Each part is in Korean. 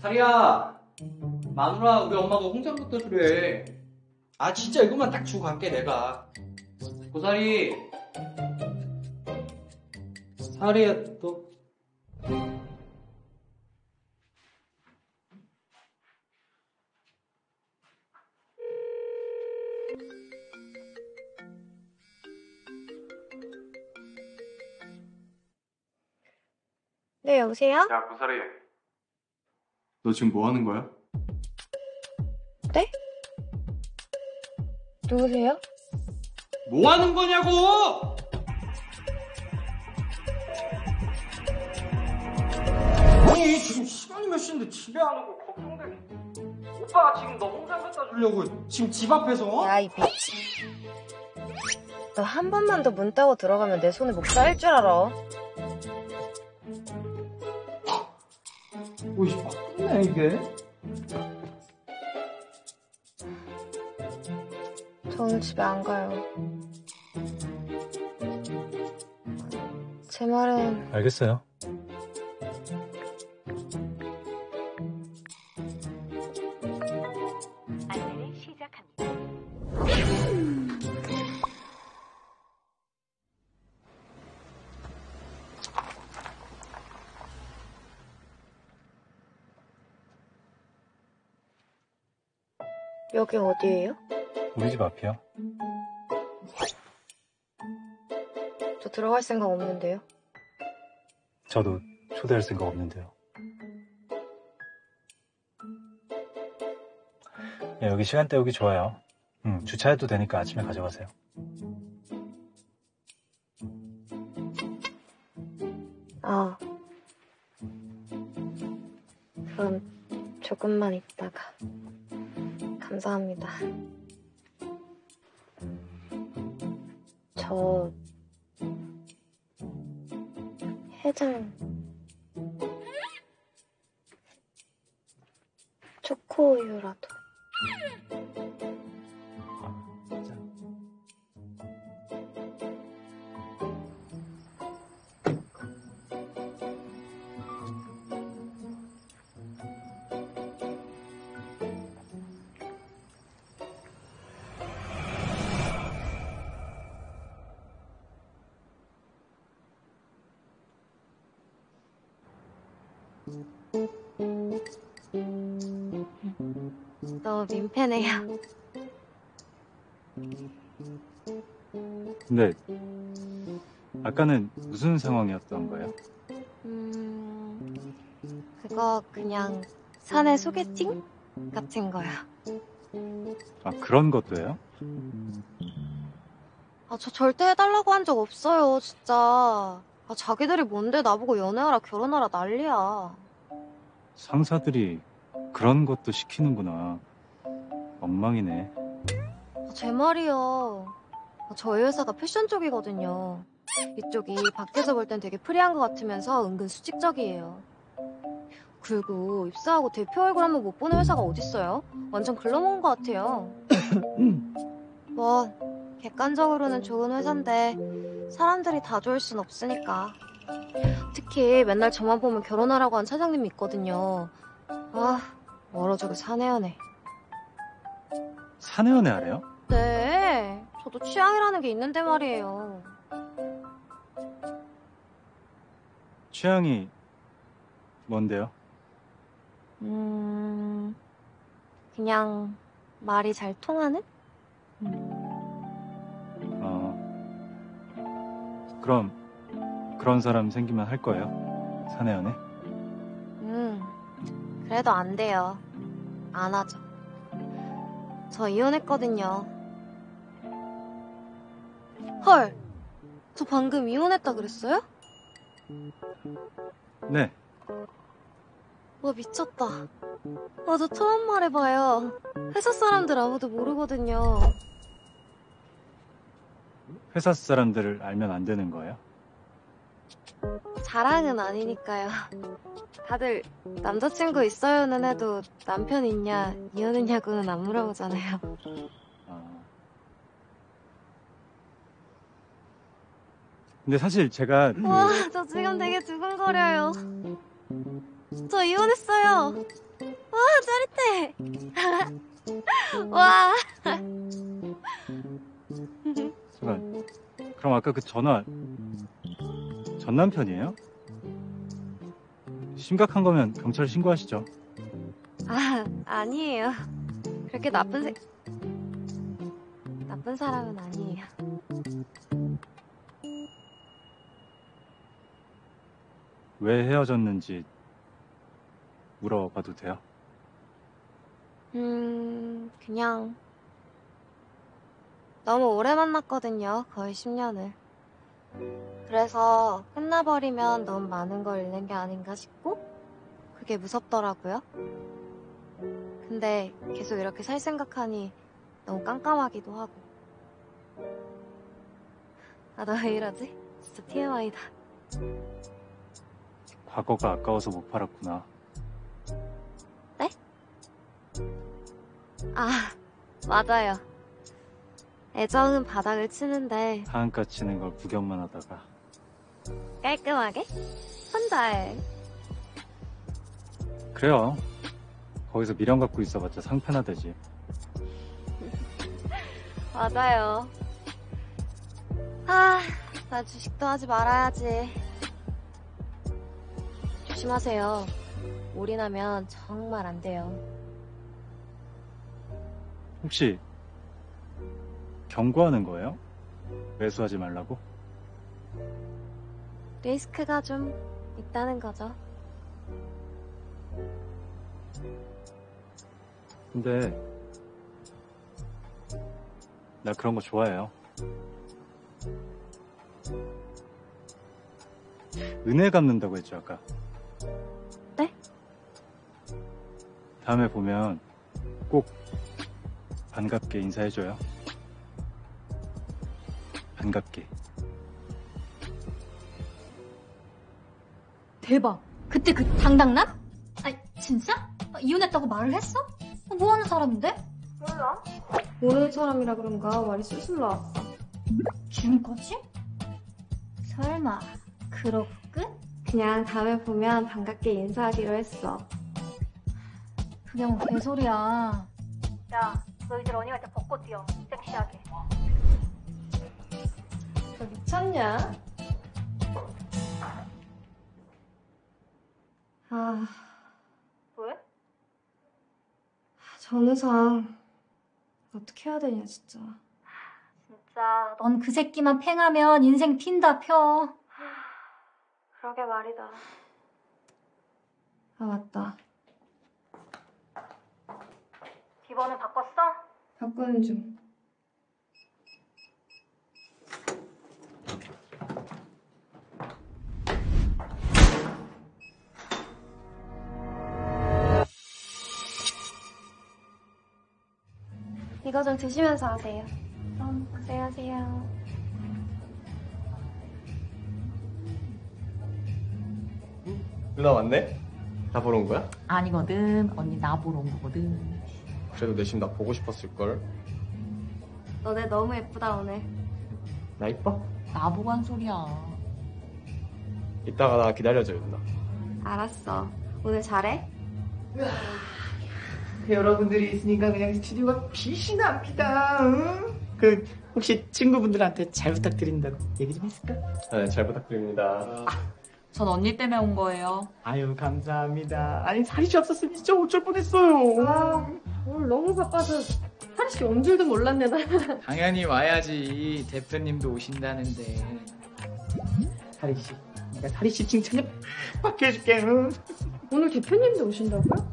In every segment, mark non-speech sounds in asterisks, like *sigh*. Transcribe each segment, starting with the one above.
사리야, 마누라 우리 엄마가 홍삼부터 주래. 아 진짜 이것만 딱 주고 갈게 내가 고사리. 사리야 너. 네, 여보세요? 야, 구사리. 너 지금 뭐 하는 거야? 누구세요? 뭐 하는 거냐고 아니 지금 시간이 몇 시인데 집에 안 오고 걱정돼 오빠가 지금 너 홍삼 갖다 주려고 지금 집 앞에서 어? 야, 이 미친. 너 한 번만 더 문 따고 들어가면 내 손에 목 쌓일 줄 알아. 오이 맞네 이게 저 오늘 집에 안 가요. 제 말은 알겠어요. 여기 어디예요? 우리 집 앞이요. 저 들어갈 생각 없는데요. 저도 초대할 생각 없는데요. 야, 여기 시간 때우기 좋아요. 응, 주차해도 되니까 아침에 가져가세요. 아. 그럼 조금만 있다가. 감사합니다. 저 해장 초코우유라도. 너무 민폐네요. 근데 아까는 무슨 상황이었던 거예요? 음, 그거 그냥 사내 소개팅 같은 거야. 아, 그런 것도 해요? 아, 저 절대 해달라고 한 적 없어요, 진짜. 아, 자기들이 뭔데 나보고 연애하라, 결혼하라 난리야. 상사들이 그런 것도 시키는구나. 엉망이네. 아, 제 말이요. 아, 저희 회사가 패션 쪽이거든요. 이쪽이 밖에서 볼 땐 되게 프리한 것 같으면서 은근 수직적이에요. 그리고 입사하고 대표 얼굴 한번 못 보는 회사가 어딨어요? 완전 글러먹은 것 같아요. *coughs* 뭐, 객관적으로는 좋은 회사인데 사람들이 다 좋을 순 없으니까. 특히 맨날 저만 보면 결혼하라고 한 사장님이 있거든요. 아, 멀어져도 사내연애. 사내연애 하래요? 네, 저도 취향이라는 게 있는데 말이에요. 취향이 뭔데요? 음, 그냥 말이 잘 통하는? 어. 그럼 그런 사람 생기면 할 거예요? 사내 연애? 음, 그래도 안 돼요. 안 하죠. 저 이혼했거든요. 헐, 저 방금 이혼했다 그랬어요? 네. 와, 미쳤다. 와, 저 처음 말해봐요. 회사 사람들 아무도 모르거든요. 회사 사람들을 알면 안 되는 거예요? 자랑은 아니니까요. 다들 남자친구 있어요는 해도 남편 있냐, 이혼했냐고는 안 물어보잖아요. 아. 근데 사실 제가 그- 와, 저 지금 되게 두근거려요. 저 이혼했어요. 짜릿해. *laughs* 와. *laughs* 잠깐. 그럼 아까 그 전화 전 남편이에요? 심각한 거면 경찰 신고하시죠. 아, 아니에요. 그렇게 나쁜 새... 나쁜 사람은 아니에요. 왜 헤어졌는지 물어봐도 돼요? 음, 그냥 너무 오래 만났거든요. 거의 10년을. 그래서 끝나버리면 너무 많은 걸 잃는 게 아닌가 싶고 그게 무섭더라고요. 근데 계속 이렇게 살 생각하니 너무 깜깜하기도 하고. 아, 나 왜 이러지? 진짜 TMI다. 과거가 아까워서 못 팔았구나. 아, 맞아요. 애정은 바닥을 치는데 하한가 치는 걸 구경만 하다가 깔끔하게 혼자 해. 그래요. 거기서 미련 갖고 있어봤자 상패나 되지. *laughs* 맞아요. 아, 나 주식도 하지 말아야지. 조심하세요. 올인하면 정말 안 돼요. 혹시 경고하는 거예요? 매수하지 말라고? 리스크가 좀 있다는 거죠. 근데 나 그런 거 좋아해요. 은혜 갚는다고 했죠 아까. 네? 다음에 보면 꼭 반갑게 인사해줘요. 반갑게. 대박. 그때 그 당당남? 아니, 진짜? 이혼했다고 말을 했어? 뭐 하는 사람인데? 모르는 사람이라 그런가 말이 술술 나왔어. 지금까지? 설마, 그러고 끝? 그냥 다음에 보면 반갑게 인사하기로 했어. 그게 뭐 개소리야. 야, 너 이제 러닝할 때 벚꽃 뛰어. 섹시하게. 너 미쳤냐? 아, 왜? 전우상 어떻게 해야 되냐 진짜. 진짜, 넌 그 새끼만 팽하면 인생 핀다, 펴. 그러게 말이다. 아 맞다. 비번은 바꿨어? 바꾸는 중. 이거 좀 드시면서 하세요. 어, 고생하세요. 누나 왔네? 나 보러 온 거야? 아니거든. 언니 나 보러 온 거거든. 그래도 내심 나 보고 싶었을걸. 너네 너무 예쁘다 오늘. 나 이뻐? 나보고 한 소리야. 이따가 나 기다려줘요, 누나. 알았어. 오늘 잘해? 여러분들이 있으니까 그냥 스튜디오가 빛이 납니다. 응? 그 혹시 친구분들한테 잘 부탁드린다고 얘기 좀 했을까? 네, 잘 부탁드립니다. 전 언니 때문에 온 거예요. 아유 감사합니다. 아니 살이 씨 없었으면 진짜 어쩔 뻔했어요. 아, 오늘 너무 바빠서 하리 씨 온 줄도 몰랐네 나. 당연히 와야지. 대표님도 오신다는데. 사리 씨, 내가 사리 씨 칭찬 좀 팍팍 해줄게. 응? 오늘 대표님도 오신다고요?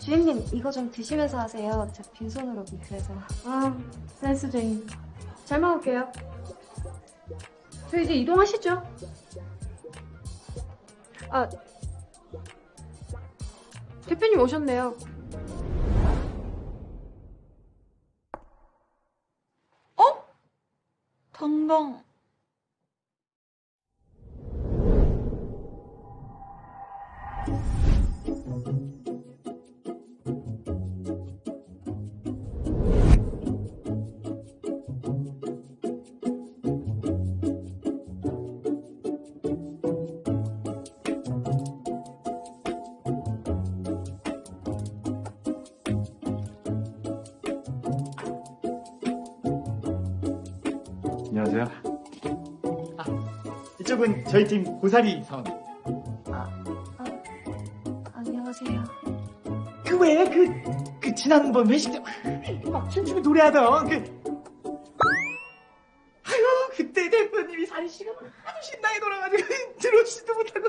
어. 주임님 이거 좀 드시면서 하세요. 제 빈손으로 그래서. 아 센스쟁이. 잘 먹을게요. 저 이제 이동하시죠. 아 대표님 오셨네요. 당당. 이쪽은 저희 팀 고사리 사원. 안녕하세요. 그 왜, 그, 그 지난번 회식 때막 춤추고 노래하던 그. 아유, 그때 대표님이 사리 씨가 아주 신나게 놀아가지고 *laughs* 들어오지도 못하고.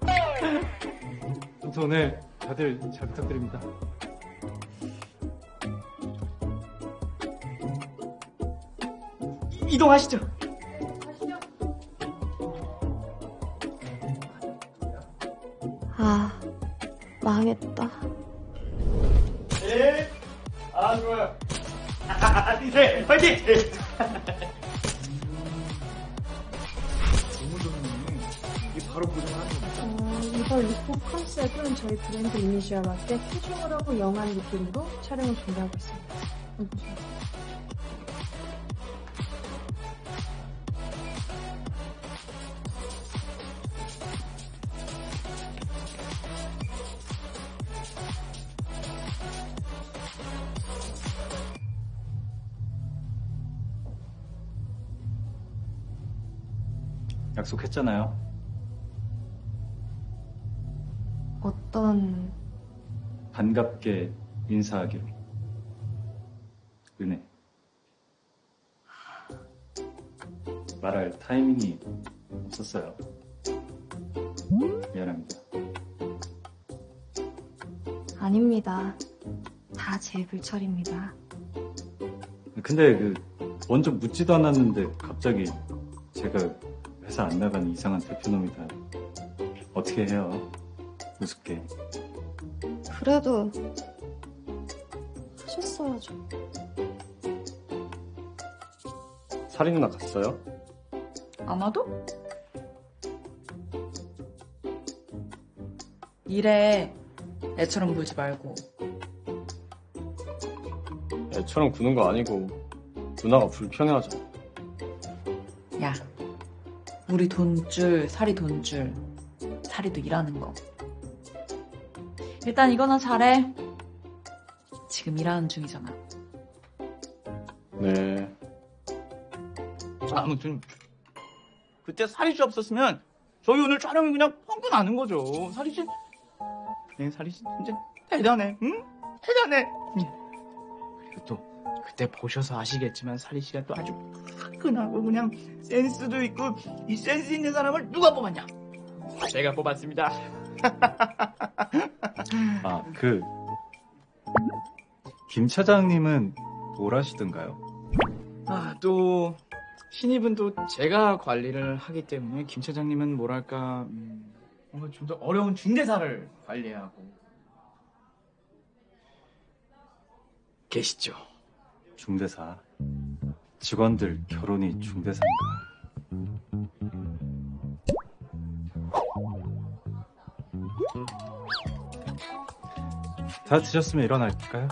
*laughs* 아무튼 오늘 다들 잘 부탁드립니다. 이- 이동하시죠. 아, 망했다. 네. 아, 좋아요. 네! 너무 좋네. 이게 바로 고정하는 거. 어, 이번 룩북 컨셉은 저희 브랜드 이미지와 맞게 캐주얼하고 영한 느낌으로 촬영을 준비하고 있습니다. 약속했잖아요. 어떤, 반갑게 인사하기로. 은혜. 말할 타이밍이 없었어요. 미안합니다. 아닙니다. 다 제 불철입니다. 근데 그 먼저 묻지도 않았는데 갑자기 제가 회사 안 나가는 이상한 대표놈이 다 어떻게 해요? 우습게. 그래도, 하셨어야죠. 사리 누나 갔어요? 아마도? 일에 애처럼 굴지 말고. 애처럼 구는 거 아니고 누나가 불편해하잖아. 야, 우리 돈줄, 살이 돈줄. 살이도 일하는 거. 일단 이거나 잘해. 지금 일하는 중이잖아. 네. 아무튼 그때 사리 씨 없었으면 저희 오늘 촬영이 그냥 펑크 나는 거죠. 사리 씨, 네, 사리 씨 진짜 대단해, 응? 대단해. 그리고 또 그때 보셔서 아시겠지만 사리 씨가 또 아주 화끈하고 그냥 센스도 있고 이 센스 있는 사람을 누가 뽑았냐? 제가 뽑았습니다. *laughs* 아, 그, 김 차장님은 뭘 하시던가요? 아, 또 신입은 또 제가 관리를 하기 때문에 김 차장님은 뭐랄까 음, 뭔가 좀 더 어려운 중대사를 관리하고 계시죠. 중대사. 직원들 결혼이 중대사인가? 다 드셨으면 일어날까요?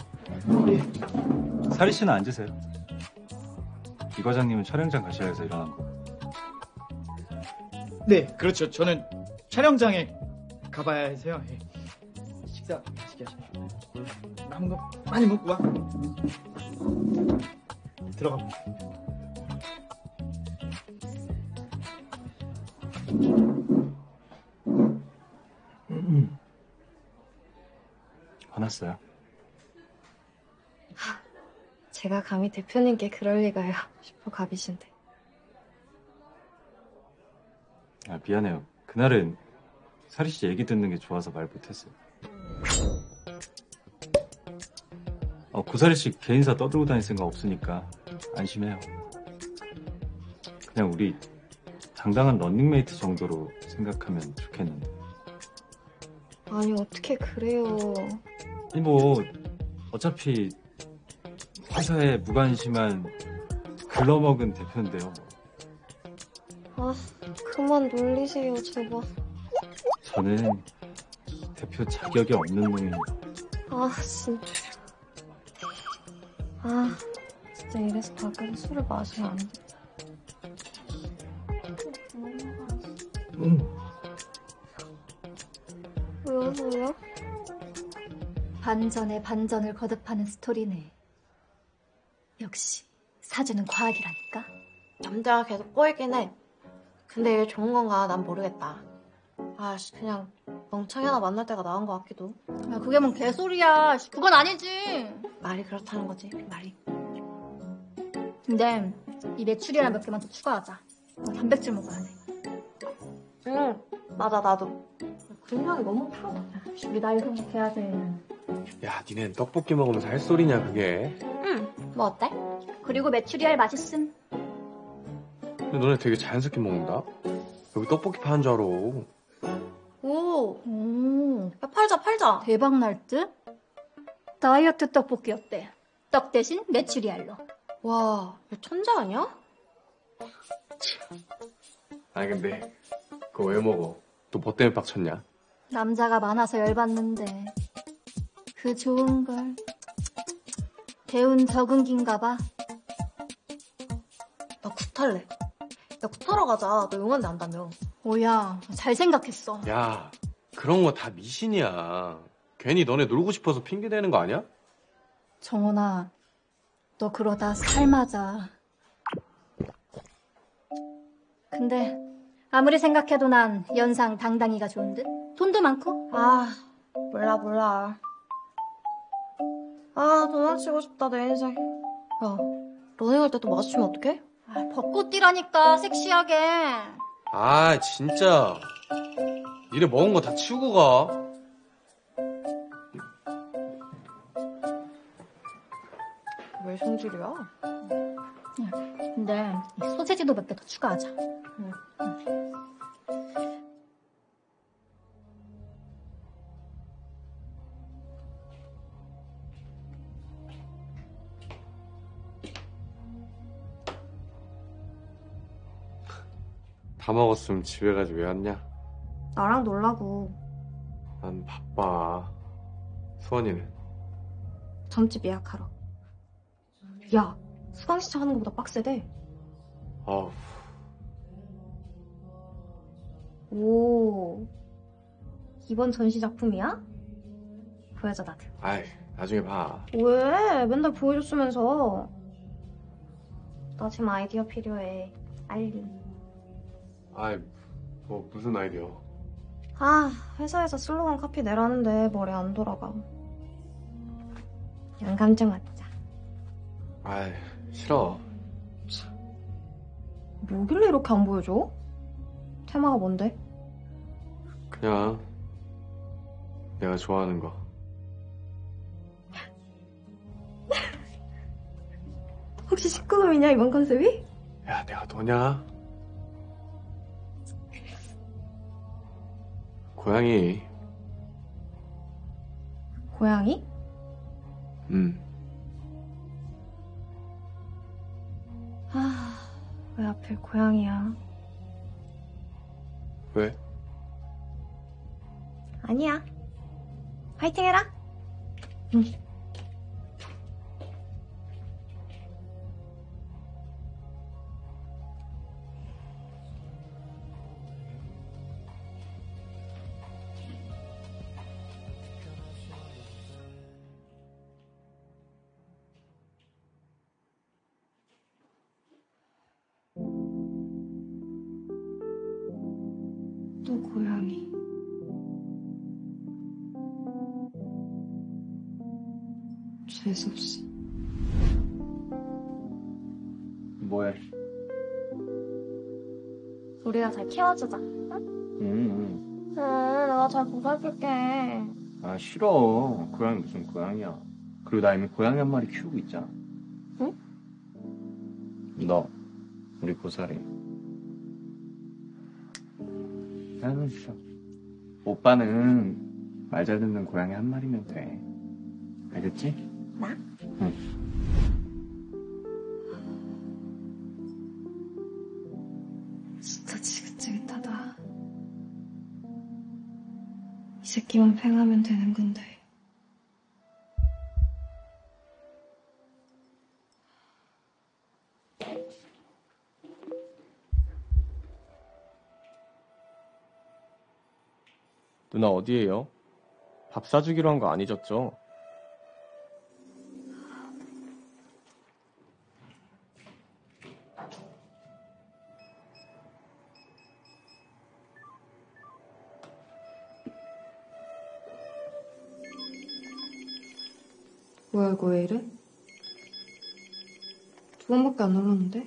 사리 씨는 앉으세요. 이 과장님은 촬영장 가셔야 해서 일어난 거. 네, 그렇죠. 저는 촬영장에 가봐야 해서요. 예. 식사 맛있게 하십시오. 남은 거 많이 먹고 와. 들어가. 화났어요? 제가 감히 대표님께 그럴 리가요. 슈퍼 갑이신데. 아, 미안해요. 그날은 사리 씨 얘기 듣는 게 좋아서 말 못했어요. 어, 고사리 씨 개인사 떠들고 다닐 생각 없으니까 안심해요. 그냥 우리 당당한 런닝메이트 정도로 생각하면 좋겠는데. 아니, 어떻게 그래요. 아니 뭐 어차피 회사에 무관심한 글러먹은 대표인데요. 아, 그만 놀리세요, 제발. 저는 대표 자격이 없는 놈입니다. 아, 진짜. 아, 진짜 이래서 밖에서 술을 마시면 안 돼. 왜요, 왜요? 반전에 반전을 거듭하는 스토리네. 역시 사주는 과학이라니까. 남자가 계속 꼬이긴 해. 근데 이게 좋은 건가 난 모르겠다. 아씨 그냥 멍청이 하나 만날 때가 나은 것 같기도. 야, 그게 뭔 개소리야. 씨, 그건 아니지. 말이 그렇다는 거지 말이. 근데 이 메추리알 몇 개만 더 추가하자. 나 단백질 먹어야 돼. 응 맞아 나도. 근육이 너무. 씨, 우리 나이 생각해야 돼. 야, 니넨 떡볶이 먹으면서 할 소리냐, 그게? 응. 뭐 어때? 그리고 메추리알 맛있음. 근데 너네 되게 자연스럽게 먹는다? 여기 떡볶이 파는 줄 알아. 오. 오, 야 팔자 팔자. 대박 날 듯? 다이어트 떡볶이 어때? 떡 대신 메추리알로. 와, 얘 천재 아니야? 아니, 근데 그거 왜 먹어? 또 뭐 때문에 빡쳤냐? 남자가 많아서 열받는데. 그 좋은 걸. 배운 적응기인가 봐. 나 구탈래. 야 구타러 가자. 너 용한데 안다며. 오야, 잘 생각했어. 야, 그런 거 다 미신이야. 괜히 너네 놀고 싶어서 핑계 대는 거 아니야? 정원아, 너 그러다 살 맞아. 근데 아무리 생각해도 난 연상 당당이가 좋은 듯? 돈도 많고? 아, 몰라 몰라. 아, 도망치고 싶다 내 인생. 야, 러닝 할 때 또 마주치면 어떡해? 아, 벗고 뛰라니까 섹시하게. 아, 진짜. 니네 먹은 거 다 치우고 가. 왜 성질이야? 근데 이 소세지도 몇 개 더 추가하자. 다 먹었으면 집에 가지 왜 왔냐? 나랑 놀라고. 난 바빠. 수원이는? 점집 예약하러. 야, 수강 신청하는 것보다 빡세대. 어우, 오, 이번 전시 작품이야? 보여줘 나도. 아이, 나중에 봐. 왜? 맨날 보여줬으면서. 나 지금 아이디어 필요해. 알리. 아이, 뭐, 무슨 아이디어? 아, 회사에서 슬로건 카피 내라는데 머리 안 돌아가. 양감정 맞자. 아이, 싫어. 뭐길래 이렇게 안 보여줘? 테마가 뭔데? 그냥, 내가 좋아하는 거. *laughs* 혹시 19금이냐, 이번 컨셉이? 야, 내가 너냐? 고양이, 고양이? 음, 왜 하필 고양이야? 왜? 아니야. 화이팅 해라. 응. 또 고양이. 재수없이. 뭐해? 우리가 잘 키워주자. 음, 음. 응, 내가 잘 보살필게. 아 싫어. 고양이 무슨 고양이야. 그리고 나 이미 고양이 한 마리 키우고 있잖아. 응? 너 우리 고사리. 진짜 오빠는 말 잘 듣는 고양이 한 마리면 돼. 알겠지? 나? 응. 진짜 지긋지긋하다. 이 새끼만 팽하면 되는 건데. 누나 어디에요? 밥 사주기로 한거 아니셨죠? 뭐야 이거 왜 이래? 두 번밖에 안 올랐는데?